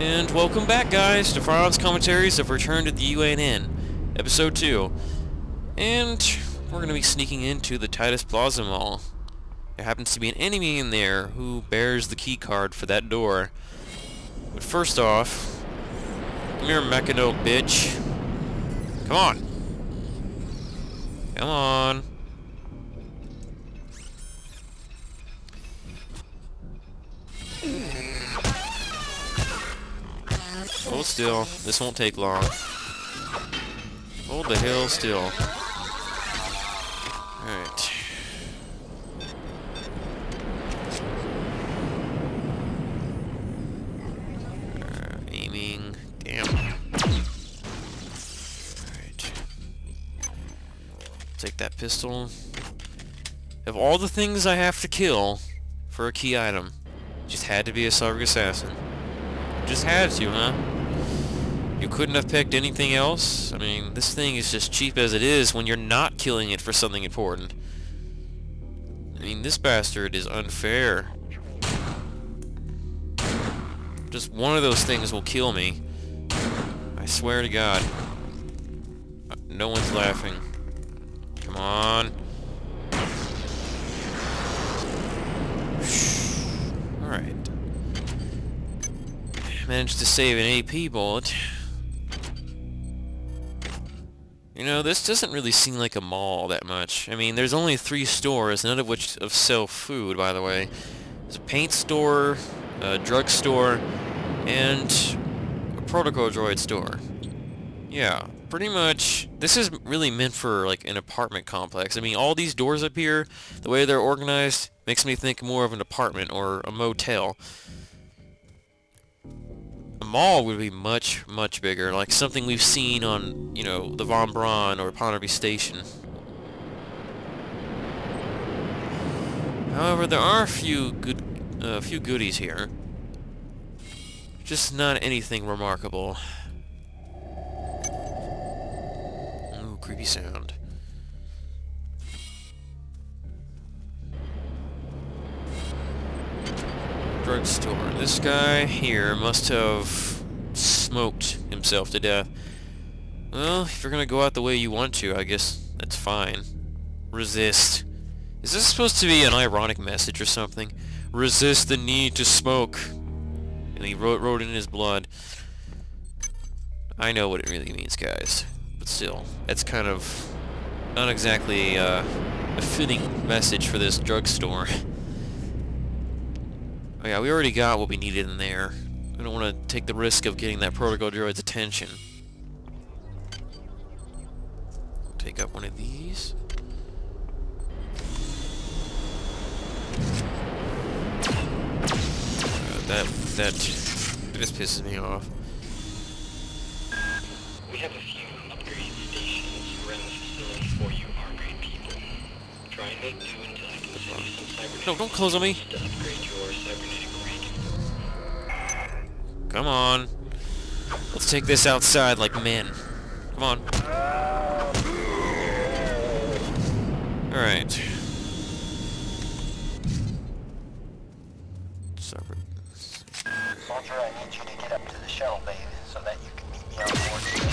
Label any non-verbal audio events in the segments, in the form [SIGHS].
And welcome back, guys, to Firon's Commentaries of Return to the UNN, Episode 2. And we're going to be sneaking into the Titus Plaza Mall. There happens to be an enemy in there who bears the key card for that door. But first off, come here, Mechano bitch. Come on. Come on. Hold still. This won't take long. Hold the hill still. Alright. Uh, aiming. Damn. Alright. Take that pistol. Of all the things I have to kill for a key item, just had to be a Cyber Assassin. Just had to, huh? You couldn't have picked anything else? I mean, this thing is just cheap as it is when you're not killing it for something important. I mean, this bastard is unfair. Just one of those things will kill me. I swear to God. No one's laughing. Come on. Alright. Managed to save an AP bullet. You know, this doesn't really seem like a mall that much. I mean, there's only three stores, none of which of sell food, by the way. There's a paint store, a drug store, and a protocol droid store. Yeah, pretty much, this is really meant for, like, an apartment complex. I mean, all these doors up here, the way they're organized, makes me think more of an apartment or a motel. Mall would be much, much bigger, like something we've seen on, you know, the Von Braun or Ponderby Station. However, there are a few good, a uh, few goodies here. Just not anything remarkable. Ooh, creepy sound. Drugstore. This guy here must have smoked himself to death. Well, if you're gonna go out the way you want to, I guess that's fine. Resist. Is this supposed to be an ironic message or something? Resist the need to smoke. And he wrote, wrote it in his blood. I know what it really means, guys. But still, that's kind of not exactly uh, a fitting message for this drugstore. [LAUGHS] Oh yeah, we already got what we needed in there. We don't want to take the risk of getting that protocol droid's attention. Take up one of these. Uh, that that just pisses me off. We have a few upgrade stations around the facility for you, R-grade people. Try and make do until I can send you some cybernetics No, don't close on me. Come on. Let's take this outside like men. Come on. Alright. Soldier, I need you to get up to the shuttle bay so that you can meet me on board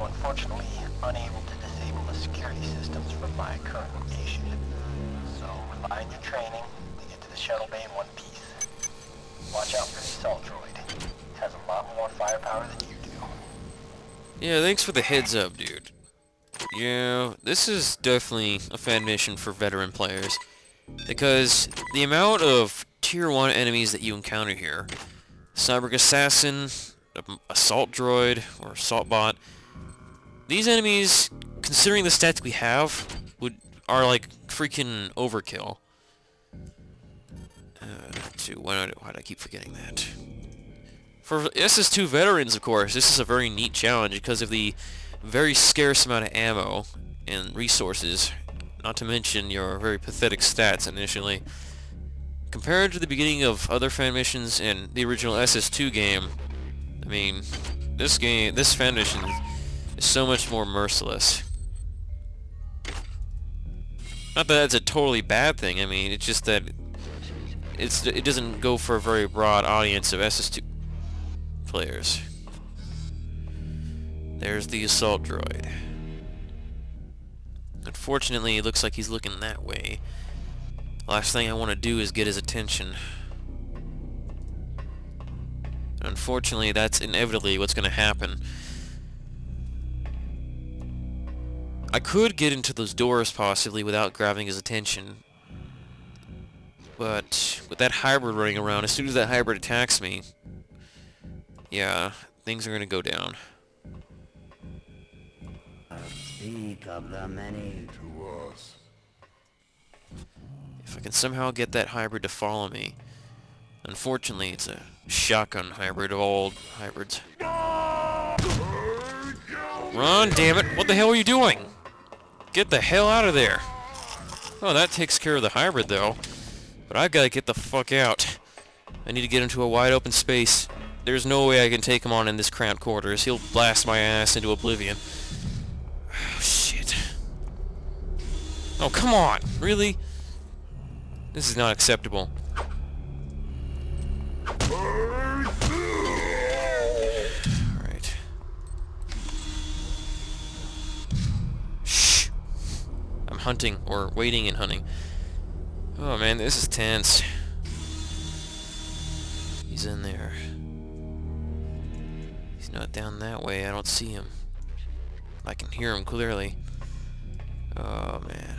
unfortunately unable to disable the security systems from my current more firepower than you do. Yeah, thanks for the heads up, dude. Yeah, this is definitely a fan mission for veteran players. Because the amount of tier 1 enemies that you encounter here, Cyber Assassin, um, Assault Droid, or Assault Bot, these enemies, considering the stats we have, would are like freaking overkill. Uh, two, why do, why do I keep forgetting that? For SS2 veterans, of course, this is a very neat challenge because of the very scarce amount of ammo and resources, not to mention your very pathetic stats initially. Compared to the beginning of other fan missions in the original SS2 game, I mean, this game, this fan mission is so much more merciless. Not that that's a totally bad thing, I mean, it's just that it's it doesn't go for a very broad audience of SS2 players. There's the assault droid. Unfortunately, it looks like he's looking that way. Last thing I want to do is get his attention. Unfortunately, that's inevitably what's going to happen. I could get into those doors possibly without grabbing his attention. But with that hybrid running around, as soon as that hybrid attacks me, yeah, things are going to go down. Speak of the many to us. If I can somehow get that hybrid to follow me. Unfortunately, it's a shotgun hybrid of all hybrids. Run, damn it! What the hell are you doing? Get the hell out of there! Oh, that takes care of the hybrid, though. But I've got to get the fuck out. I need to get into a wide open space. There's no way I can take him on in this cramped quarters. He'll blast my ass into oblivion. Oh, [SIGHS] shit. Oh, come on! Really? This is not acceptable. Alright. Shh! I'm hunting, or waiting and hunting. Oh man, this is tense. He's in there. He's not down that way, I don't see him. I can hear him clearly. Oh man.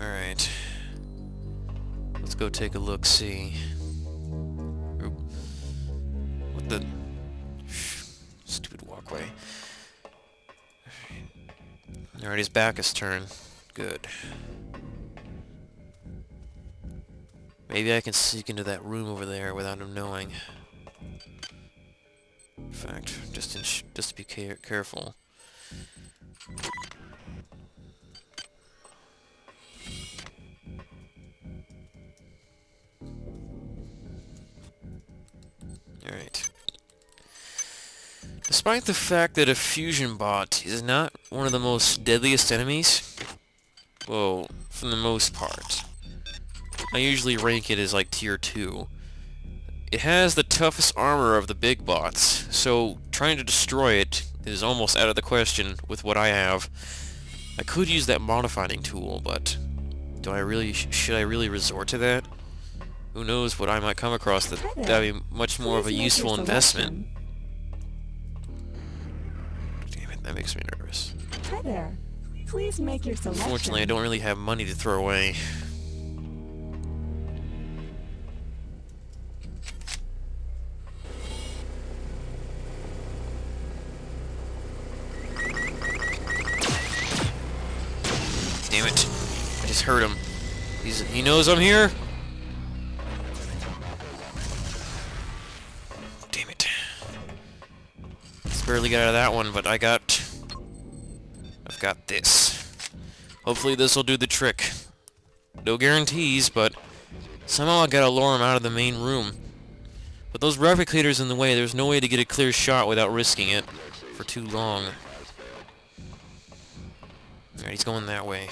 Alright. Let's go take a look, see. Oop. What the... Stupid walkway. Alright, his back is turned. Good. Maybe I can sneak into that room over there without him knowing. In fact, just in just to be care careful. Alright. Despite the fact that a fusion bot is not one of the most deadliest enemies, well, for the most part, I usually rank it as like tier 2. It has the toughest armor of the big bots, so trying to destroy it is almost out of the question with what I have. I could use that modifying tool, but do I really, sh should I really resort to that? Who knows what I might come across that that'd be much more of a useful investment. Damn it, that makes me nervous. Hi there. Please make your selection. Unfortunately, I don't really have money to throw away. Heard him. He's, he knows I'm here? Damn it. Just barely got out of that one, but I got... I've got this. Hopefully this will do the trick. No guarantees, but somehow I gotta lure him out of the main room. But those replicators in the way, there's no way to get a clear shot without risking it for too long. Alright, he's going that way.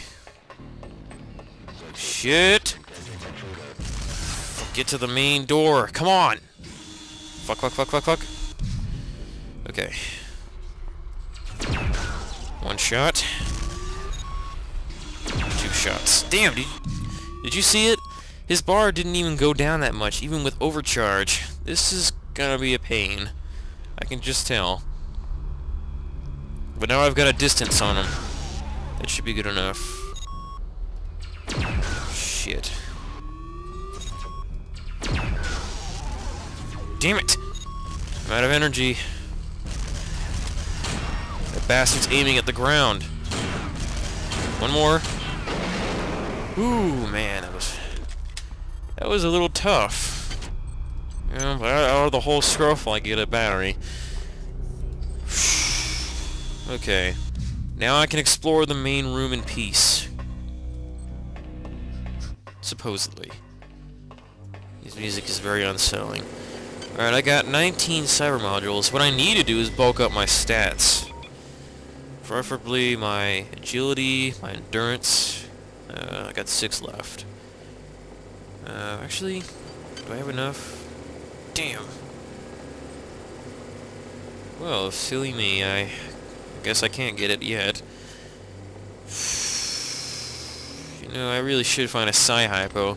Shit! Get to the main door. Come on! Fuck, fuck, fuck, fuck, fuck. Okay. One shot. Two shots. Damn, did, did you see it? His bar didn't even go down that much, even with overcharge. This is gonna be a pain. I can just tell. But now I've got a distance on him. That should be good enough. Shit. Damn it! I'm out of energy. That bastard's aiming at the ground. One more. Ooh, man, that was... That was a little tough. Yeah, but out of the whole scruffle I get a battery. [SIGHS] okay. Now I can explore the main room in peace. Supposedly. His music is very unsettling. Alright, I got 19 cyber modules. What I need to do is bulk up my stats. Preferably my agility, my endurance. Uh, I got six left. Uh, actually, do I have enough? Damn. Well, silly me, I, I guess I can't get it yet. Know, I really should find a Psi Hypo.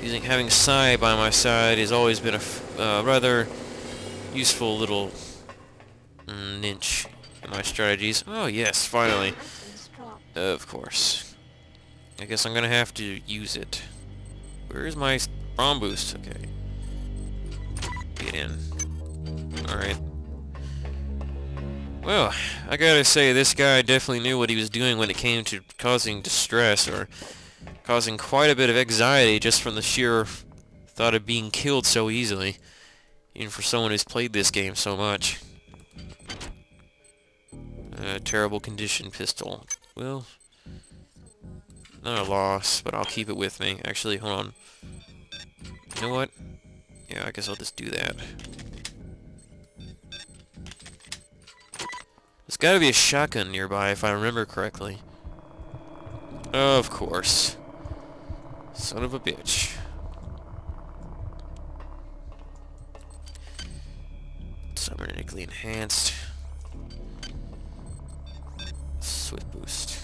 Using having Psi by my side has always been a uh, rather useful little mm, niche in my strategies. Oh yes, finally. Of course. I guess I'm gonna have to use it. Where is my bomb boost? Okay. Get in. Alright. Well, I gotta say, this guy definitely knew what he was doing when it came to causing distress, or causing quite a bit of anxiety just from the sheer thought of being killed so easily, even for someone who's played this game so much. A terrible condition pistol. Well, not a loss, but I'll keep it with me. Actually, hold on. You know what? Yeah, I guess I'll just do that. Gotta be a shotgun nearby, if I remember correctly. Of course. Son of a bitch. Cybernetically enhanced. Swift boost.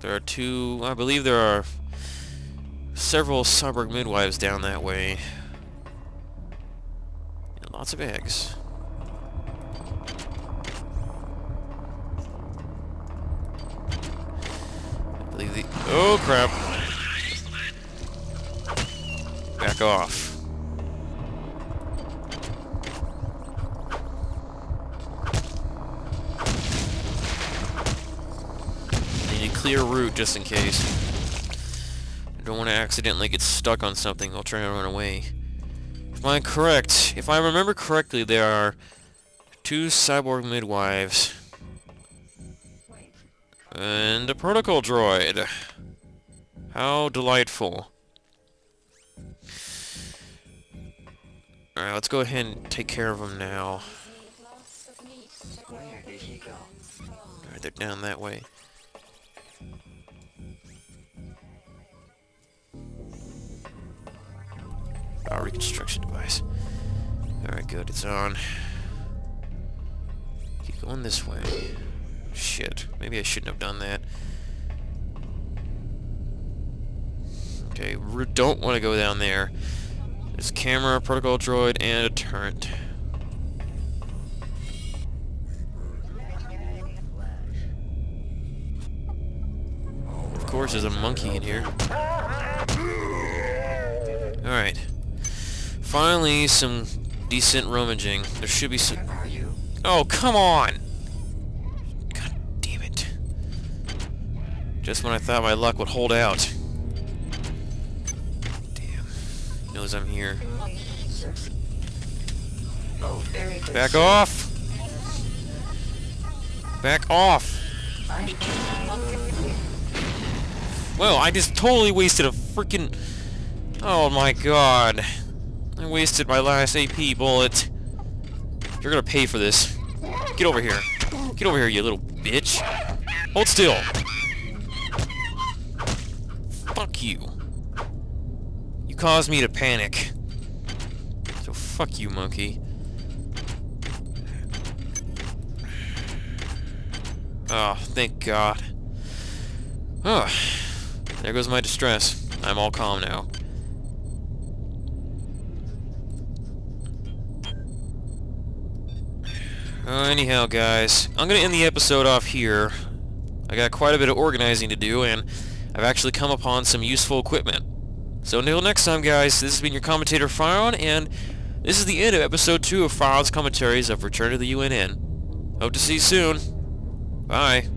There are two... I believe there are several Cyborg midwives down that way. And lots of eggs. Oh, crap. Back off. Need a clear route just in case. I don't want to accidentally get stuck on something while trying to run away. If I'm correct, if I remember correctly, there are two cyborg midwives. And a protocol droid. How delightful. Alright, let's go ahead and take care of them now. Alright, they're down that way. Power reconstruction device. Alright, good, it's on. Keep going this way. Shit, maybe I shouldn't have done that. Okay, we don't want to go down there. There's camera, protocol droid, and a turret. Of course, there's a monkey in here. Alright. Finally, some decent rummaging. There should be some... Oh, come on! God damn it. Just when I thought my luck would hold out. Knows I'm here. Back off! Back off! Well, I just totally wasted a freaking... Oh my god. I wasted my last AP bullet. You're gonna pay for this. Get over here. Get over here, you little bitch. Hold still. Fuck you. You caused me to panic. So fuck you, monkey. Oh, thank God. Oh, there goes my distress. I'm all calm now. Uh, anyhow, guys, I'm going to end the episode off here. I got quite a bit of organizing to do, and I've actually come upon some useful equipment. So until next time, guys, this has been your commentator, Firon, and this is the end of episode 2 of Firon's commentaries of Return to the UNN. Hope to see you soon. Bye.